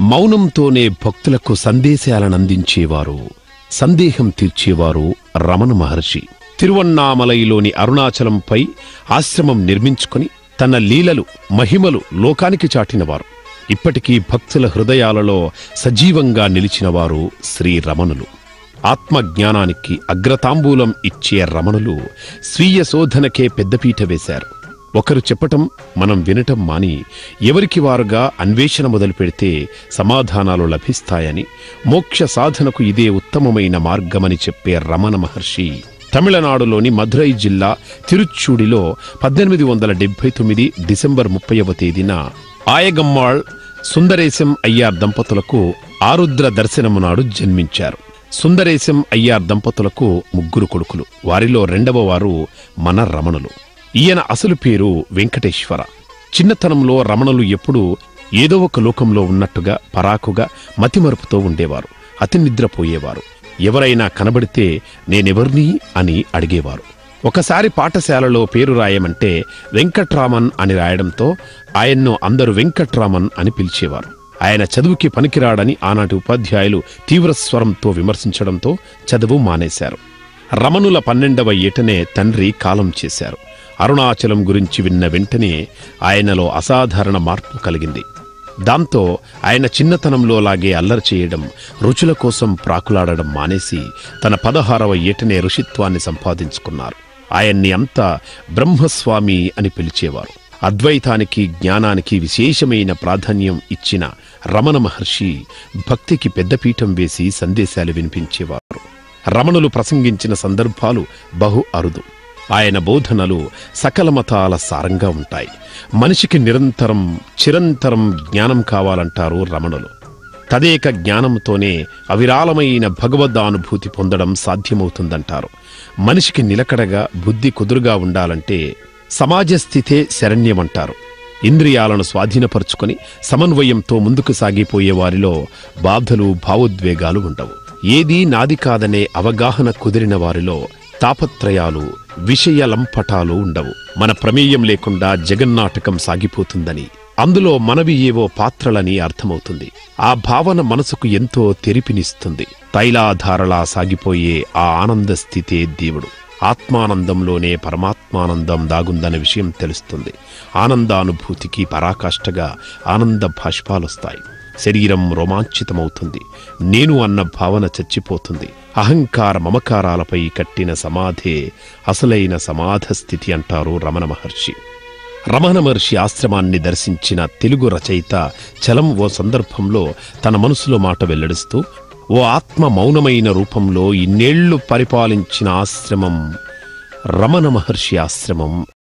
మౌనంతోనే భక్తులకు సందేశాలనందించేవారు సందేహం తీర్చేవారు రమణ మహర్షి. తిరువన్నామలైలోని అరుణాచలంపై ఆశ్రమం నిర్మించుకుని తన లీలలు మహిమలు లోకానికి చాటినవారు. ఇప్పటికీ భక్తుల హృదయాలలో సజీవంగా నిలిచినవారు శ్రీ రమణులు. ఆత్మజ్ఞానానికి అగ్రతాంబూలం ఇచ్చే రమణులు స్వీయ శోధనకే పెద్దపీట వేశారు. ఒకరు చెప్పటం మనం వినటం మాని ఎవరికి వారుగా అన్వేషణ మొదలు పెడితే సమాధానాలు లభిస్తాయని మోక్ష సాధనకు ఇదే ఉత్తమమైన మార్గమని చెప్పే రమణ మహర్షి. తమిళనాడులోని మధురై జిల్లా తిరుచ్చూడిలో పద్దెనిమిది వందల డెబ్బై తొమ్మిది డిసెంబర్ ముప్పైవ తేదీన ఆయగమ్మాళ్ సుందరేశం అయ్యార్ దంపతులకు ఆరుద్ర దర్శనము నాడు జన్మించారు. సుందరేశం అయ్యార్ దంపతులకు ముగ్గురు కొడుకులు. వారిలో రెండవ వారు మన రమణులు. ఈయన అసలు పేరు వెంకటేశ్వర. చిన్నతనంలో రమణులు ఎప్పుడూ ఏదో ఒక లోకంలో ఉన్నట్టుగా పరాకుగా మతిమరుపుతో ఉండేవారు. అతి నిద్రపోయేవారు. ఎవరైనా కనబడితే నేనెవర్ని? అని అడిగేవారు. ఒకసారి పాఠశాలలో పేరు రాయమంటే వెంకట్రామన్ అని రాయడంతో ఆయన్ను అందరూ వెంకట్రామన్ అని పిలిచేవారు. ఆయన చదువుకి పనికిరాడని ఆనాటి ఉపాధ్యాయులు తీవ్ర స్వరంతో విమర్శించడంతో చదువు మానేశారు. రమణుల పన్నెండవ ఏటనే తండ్రి కాలం చేశారు. అరుణాచలం గురించి విన్న వెంటనే ఆయనలో అసాధారణ మార్పు కలిగింది. దాంతో ఆయన చిన్నతనంలో లాగే అల్లరి చేయడం రుచుల కోసం ప్రాకులాడడం మానేసి తన పదహారవ ఏటనే ఋషిత్వాన్ని సంపాదించుకున్నారు. ఆయన్ని అంతా బ్రహ్మస్వామి అని పిలిచేవారు. అద్వైతానికి జ్ఞానానికి విశేషమైన ప్రాధాన్యం ఇచ్చిన రమణ మహర్షి భక్తికి పెద్దపీఠం వేసి సందేశాలు వినిపించేవారు. రమణులు ప్రసంగించిన సందర్భాలు బహు అరుదు. ఆయన బోధనలు సకల మతాల సారంగా ఉంటాయి. మనిషికి నిరంతరం చిరంతరం జ్ఞానం కావాలంటారు రమణులు. తదేక జ్ఞానంతోనే అవిరాళమైన భగవద్దానుభూతి పొందడం సాధ్యమవుతుందంటారు. మనిషికి నిలకడగా బుద్ధి కుదురుగా ఉండాలంటే సమాజ స్థితే శరణ్యమంటారు. ఇంద్రియాలను స్వాధీనపరుచుకొని సమన్వయంతో ముందుకు సాగిపోయే వారిలో బాధలు భావోద్వేగాలు ఉండవు. ఏదీ నాది కాదనే అవగాహన కుదిరిన వారిలో తాపత్రయాలు విషయలంపటాలు ఉండవు. మన ప్రమేయం లేకుండా జగన్నాటకం సాగిపోతుందని అందులో మనవి ఏవో పాత్రలని అర్థమవుతుంది. ఆ భావన మనసుకు ఎంతో తెరిపినిస్తుంది. తైలాధారలా సాగిపోయే ఆ ఆనంద స్థితే దేవుడు. ఆత్మానందంలోనే పరమాత్మానందం దాగుందన్న విషయం తెలుస్తుంది. ఆనందానుభూతికి పరాకాష్ఠగా ఆనంద భాష్పాలొస్తాయి. శరీరం రోమాంచితమవుతుంది. నేను అన్న భావన చచ్చిపోతుంది. అహంకార మమకారాలపై కట్టిన సమాధే అసలైన సమాధ స్థితి అంటారు రమణ మహర్షి. రమణ మహర్షి ఆశ్రమాన్ని దర్శించిన తెలుగు రచయిత చలం ఓ సందర్భంలో తన మనసులో మాట వెల్లడిస్తూ ఓ ఆత్మ మౌనమైన రూపంలో ఇన్నేళ్ళు పరిపాలించిన ఆశ్రమం రమణ మహర్షి ఆశ్రమం.